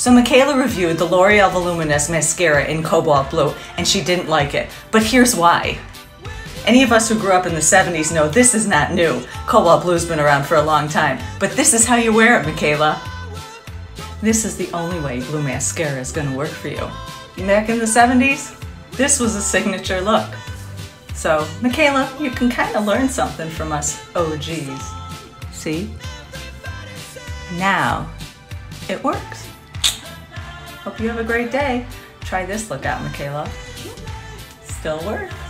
So Michaela reviewed the L'Oreal Voluminous Mascara in Cobalt Blue, and she didn't like it. But here's why. Any of us who grew up in the 70s know this is not new. Cobalt Blue's been around for a long time. But this is how you wear it, Michaela. This is the only way blue mascara is gonna work for you. Back in the 70s, this was a signature look. So, Michaela, you can kind of learn something from us OGs. See? Now, it works. Hope you have a great day. Try this look out, Michaela. Still works.